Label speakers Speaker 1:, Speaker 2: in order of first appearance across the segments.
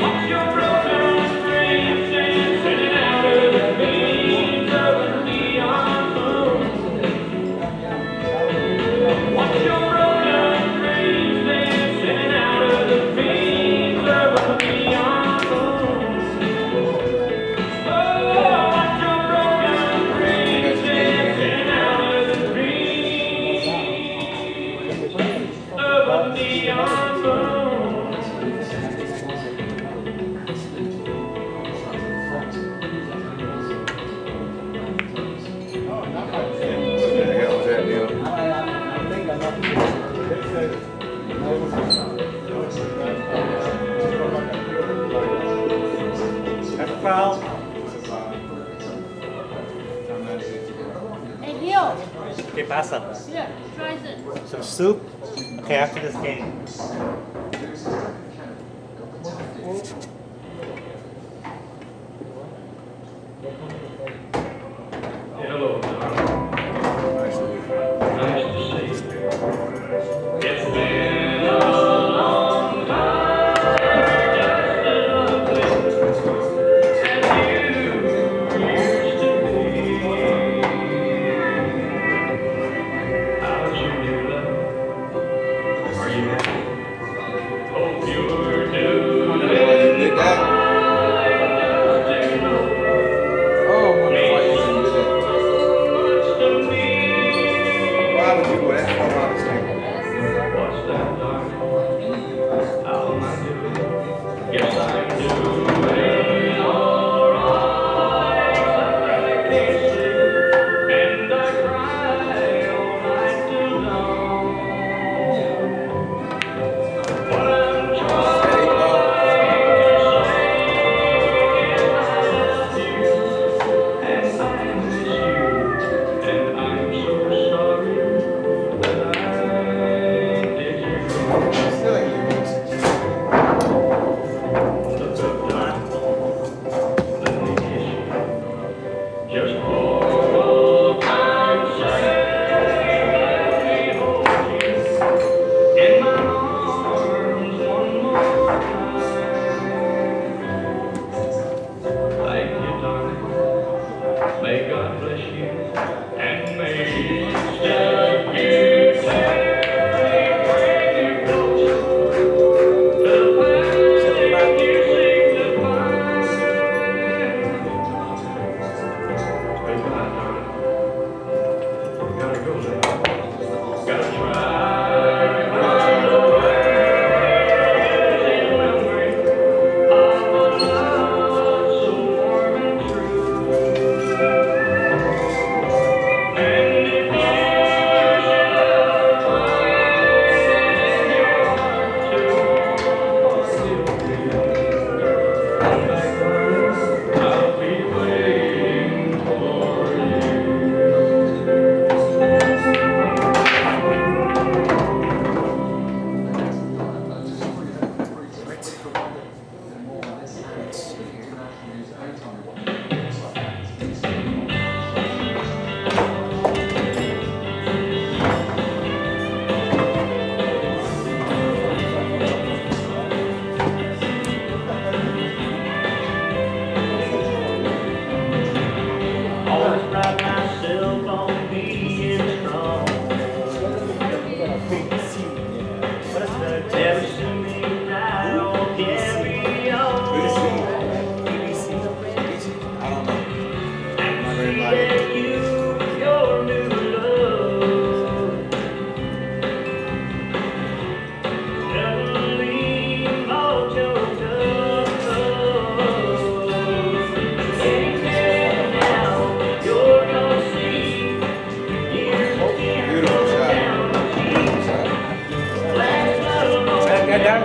Speaker 1: What's
Speaker 2: your foul. Hey, Gil. Okay, pass up.
Speaker 3: Look,
Speaker 2: try this. Some soup? Okay,
Speaker 4: after this game.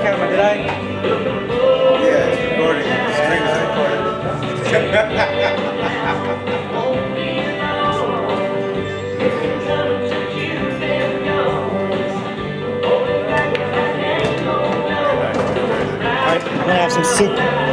Speaker 4: camera, did I?
Speaker 3: Yeah, it's recording. The screen is recording.
Speaker 4: All right, I'm gonna have some soup.